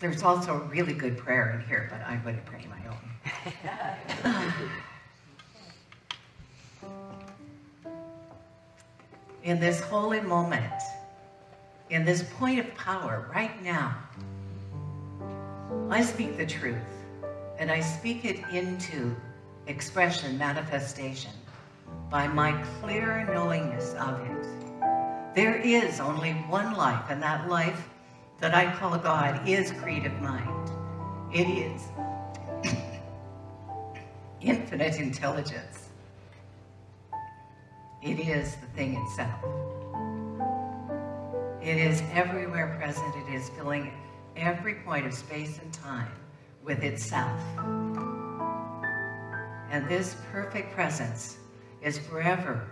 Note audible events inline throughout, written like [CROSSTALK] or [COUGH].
there's also a really good prayer in here, but I'm going to pray my own. in this holy moment, in this point of power right now, I speak the truth and I speak it into expression, manifestation by my clear knowingness of it. There is only one life, and that life that I call God is creative mind. It is [LAUGHS] infinite intelligence. It is the thing itself. It is everywhere present. It is filling every point of space and time with itself. And this perfect presence is forever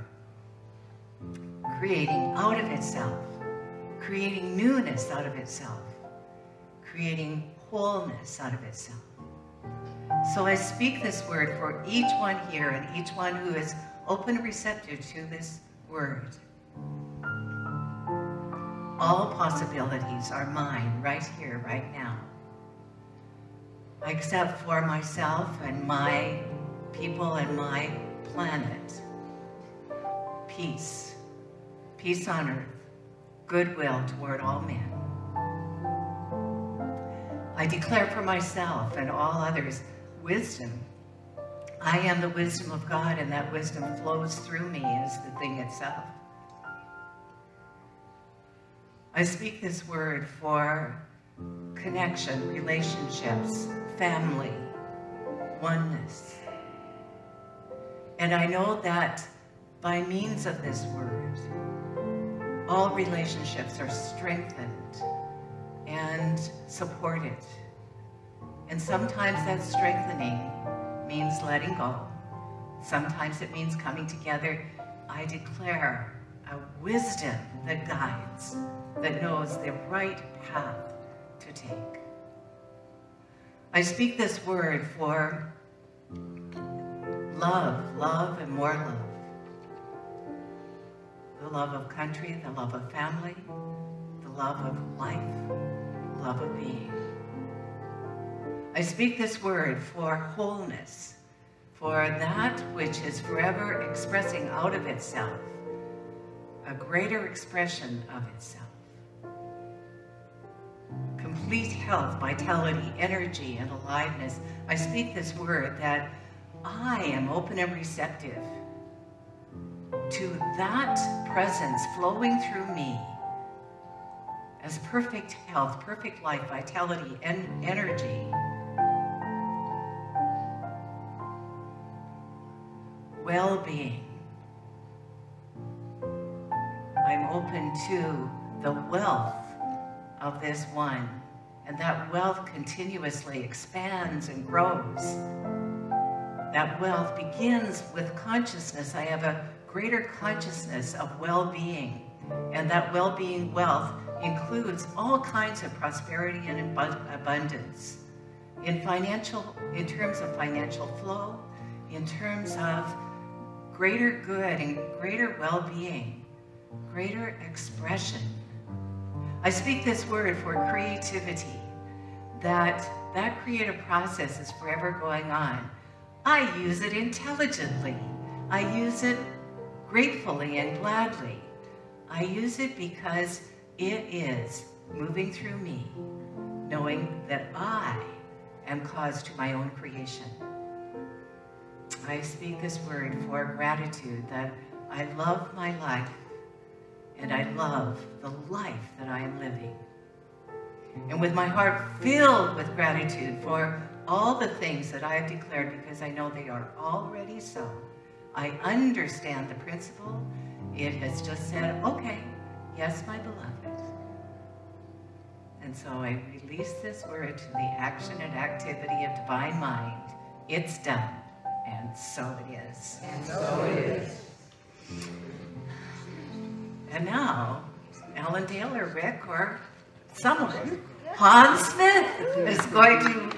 creating out of itself, creating newness out of itself, creating wholeness out of itself. So I speak this word for each one here and each one who is open receptive to this word. All possibilities are mine right here, right now. Except for myself and my people and my planet. Peace. Peace on earth. Goodwill toward all men. I declare for myself and all others wisdom. I am the wisdom of God, and that wisdom flows through me as the thing itself. I speak this word for connection, relationships, family, oneness. And I know that by means of this word, all relationships are strengthened and supported. And sometimes that strengthening means letting go. Sometimes it means coming together. I declare a wisdom that guides, that knows the right path to take. I speak this word for love, love, and more love. The love of country, the love of family, the love of life, love of being. I speak this word for wholeness, for that which is forever expressing out of itself a greater expression of itself. Complete health, vitality, energy, and aliveness. I speak this word that I am open and receptive to that presence flowing through me as perfect health, perfect life, vitality, and energy. Well-being. I'm open to the wealth of this one, and that wealth continuously expands and grows. That wealth begins with consciousness. I have a greater consciousness of well-being, and that well-being wealth includes all kinds of prosperity and abundance. In financial, in terms of financial flow, in terms of greater good and greater well-being, greater expression. I speak this word for creativity, that that creative process is forever going on. I use it intelligently. I use it gratefully and gladly. I use it because it is moving through me, knowing that I am cause to my own creation. I speak this word for gratitude that I love my life and I love the life that I am living. And with my heart filled with gratitude for all the things that I have declared because I know they are already so, I understand the principle. It has just said, okay, yes, my beloved. And so I release this word to the action and activity of divine mind. It's done. And so it is. And so it is. And now, Ellen Dale or Rick or someone, Hans Smith is going to